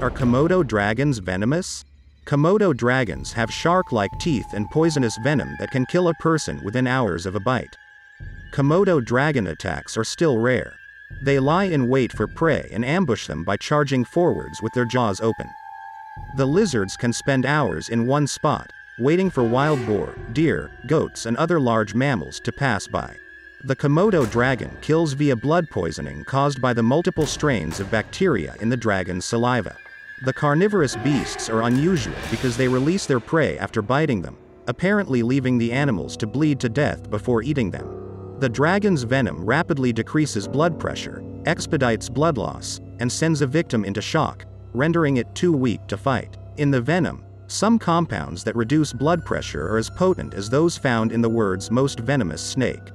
Are Komodo dragons venomous? Komodo dragons have shark-like teeth and poisonous venom that can kill a person within hours of a bite. Komodo dragon attacks are still rare. They lie in wait for prey and ambush them by charging forwards with their jaws open. The lizards can spend hours in one spot, waiting for wild boar, deer, goats and other large mammals to pass by. The Komodo dragon kills via blood poisoning caused by the multiple strains of bacteria in the dragon's saliva. The carnivorous beasts are unusual because they release their prey after biting them, apparently leaving the animals to bleed to death before eating them. The dragon's venom rapidly decreases blood pressure, expedites blood loss, and sends a victim into shock, rendering it too weak to fight. In the venom, some compounds that reduce blood pressure are as potent as those found in the world's most venomous snake.